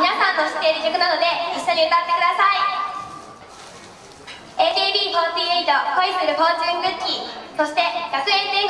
皆さんの知っている曲なので一緒に歌ってください。AKB48 恋するフォーチュンクッキー。そして学園天国